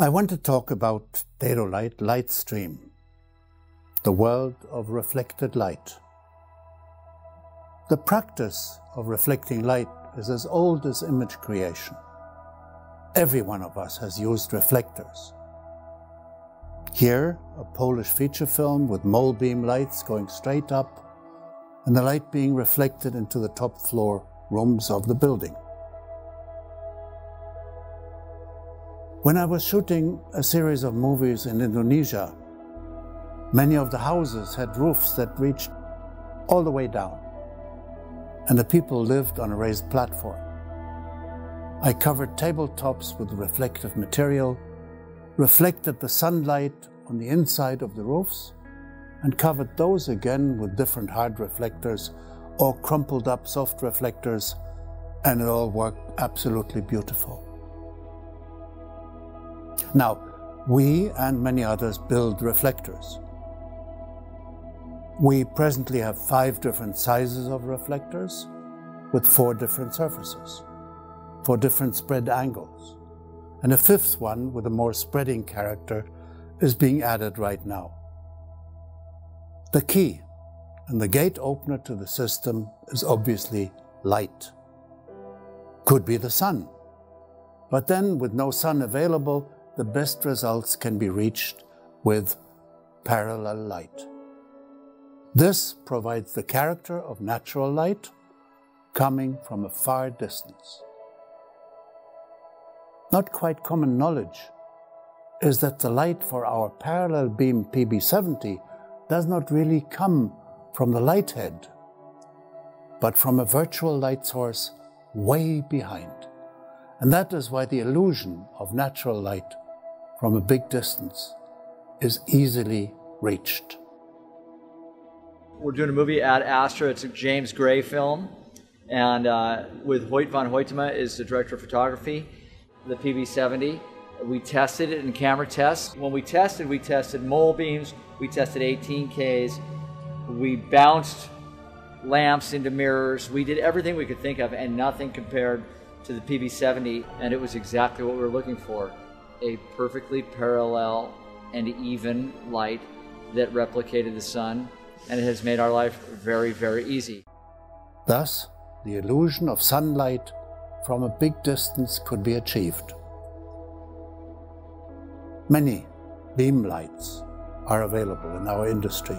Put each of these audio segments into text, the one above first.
I want to talk about Dedolight light stream, the world of reflected light. The practice of reflecting light is as old as image creation. Every one of us has used reflectors. Here, a Polish feature film with mole beam lights going straight up and the light being reflected into the top floor rooms of the building. When I was shooting a series of movies in Indonesia, many of the houses had roofs that reached all the way down, and the people lived on a raised platform. I covered tabletops with reflective material, reflected the sunlight on the inside of the roofs, and covered those again with different hard reflectors or crumpled up soft reflectors, and it all worked absolutely beautiful. Now, we and many others build reflectors. We presently have five different sizes of reflectors with four different surfaces, four different spread angles. And a fifth one with a more spreading character is being added right now. The key and the gate opener to the system is obviously light. Could be the sun. But then, with no sun available, the best results can be reached with parallel light. This provides the character of natural light coming from a far distance. Not quite common knowledge is that the light for our parallel beam PB70 does not really come from the light head, but from a virtual light source way behind. And that is why the illusion of natural light from a big distance is easily reached. We're doing a movie Ad Astra. It's a James Gray film. And uh, with Hoyte van Hoytema is the director of photography, the PB70. We tested it in camera tests. When we tested, we tested mole beams, we tested 18Ks, we bounced lamps into mirrors. We did everything we could think of, and nothing compared to the PB70, and it was exactly what we were looking for a perfectly parallel and even light that replicated the sun, and it has made our life very, very easy. Thus, the illusion of sunlight from a big distance could be achieved. Many beam lights are available in our industry,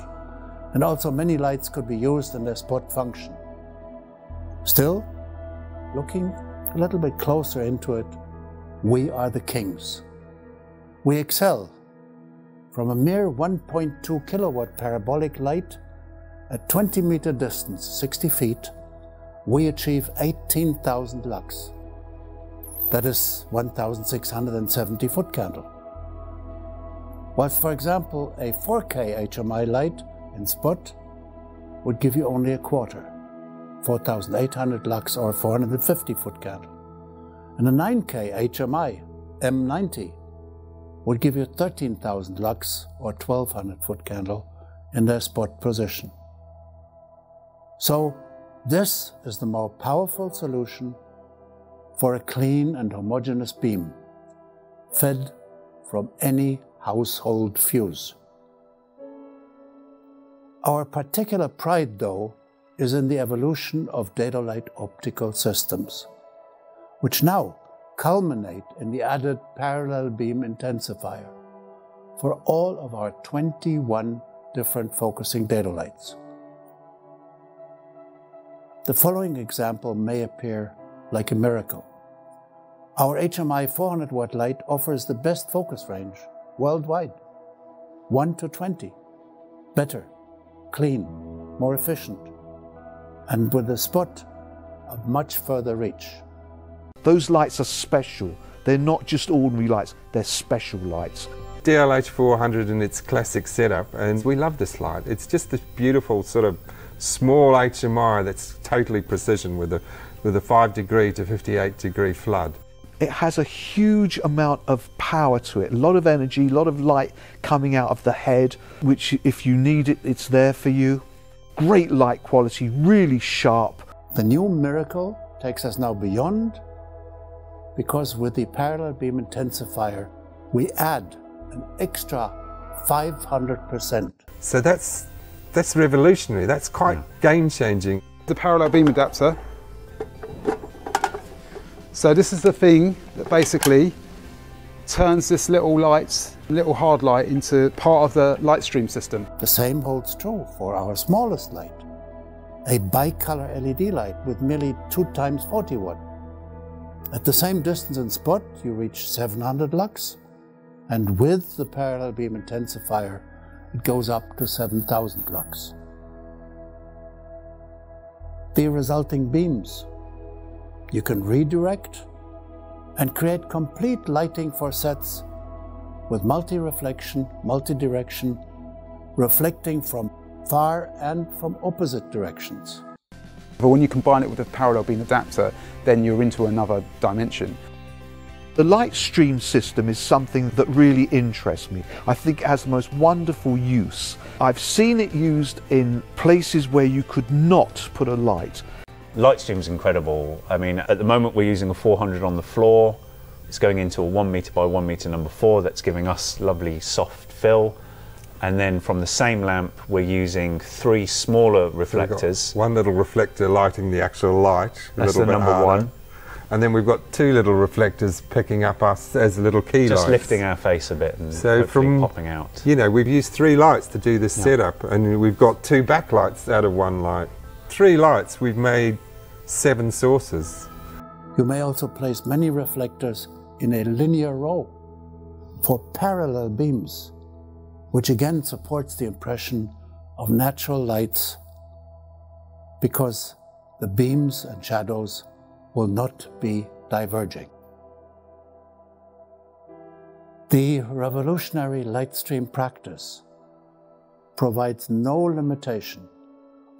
and also many lights could be used in their spot function. Still, looking a little bit closer into it, we are the kings. We excel from a mere 1.2 kilowatt parabolic light at 20 meter distance, 60 feet, we achieve 18,000 lux. That is 1,670 foot candle. Whilst, for example, a 4K HMI light in spot would give you only a quarter, 4,800 lux or 450 foot candle. And a 9K HMI M90 would give you 13,000 lux or 1200 foot candle in their spot position. So this is the more powerful solution for a clean and homogeneous beam fed from any household fuse. Our particular pride, though, is in the evolution of dedolight optical systems, which now culminate in the added parallel beam intensifier for all of our 21 different focusing Dedolights. The following example may appear like a miracle. Our HMI 400 watt light offers the best focus range worldwide 1 to 20. Better, clean, more efficient, and with a spot of much further reach. Those lights are special. They're not just ordinary lights, they're special lights. DLH400 in its classic setup, and we love this light. It's just this beautiful sort of small HMI that's totally precision with a, with a 5 degree to 58 degree flood. It has a huge amount of power to it, a lot of energy, a lot of light coming out of the head, which if you need it, it's there for you. Great light quality, really sharp. The new miracle takes us now beyond because with the parallel beam intensifier, we add an extra 500%. So that's that's revolutionary. That's quite yeah. game changing. The parallel beam adapter. So this is the thing that basically turns this little light, little hard light into part of the light stream system. The same holds true for our smallest light, a bicolor LED light with merely 2 times 40 watt. At the same distance and spot, you reach 700 lux, and with the parallel beam intensifier, it goes up to 7000 lux. The resulting beams you can redirect and create complete lighting for sets with multi-reflection, multi-direction, reflecting from far and from opposite directions. But when you combine it with a parallel beam adapter, then you're into another dimension. The light stream system is something that really interests me. I think it has the most wonderful use. I've seen it used in places where you could not put a light. Lightstream is incredible. I mean, at the moment we're using a 400 on the floor. It's going into a one meter by one meter number four that's giving us lovely soft fill. And then from the same lamp, we're using three smaller reflectors. So one little reflector lighting the actual light. That's the number harder. one. And then we've got two little reflectors picking up us as little key Just lights. lifting our face a bit and so from, popping out. You know, we've used three lights to do this yeah. setup and we've got two backlights out of one light. Three lights, we've made seven sources. You may also place many reflectors in a linear row for parallel beams, which again supports the impression of natural lights because the beams and shadows will not be diverging. The revolutionary light stream practice provides no limitation.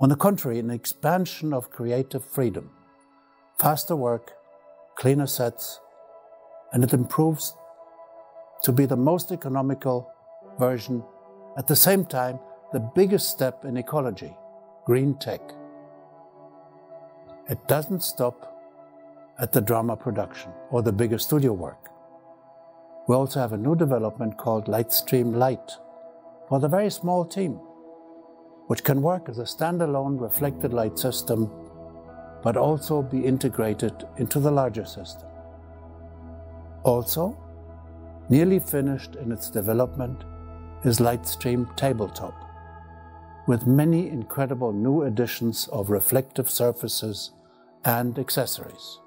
On the contrary, an expansion of creative freedom, faster work, cleaner sets, and it improves to be the most economical version, at the same time, the biggest step in ecology, green tech. It doesn't stop at the drama production or the bigger studio work. We also have a new development called Lightstream Light for the very small team, which can work as a standalone reflected light system, but also be integrated into the larger system. Also, nearly finished in its development is Lightstream Tabletop, with many incredible new additions of reflective surfaces and accessories.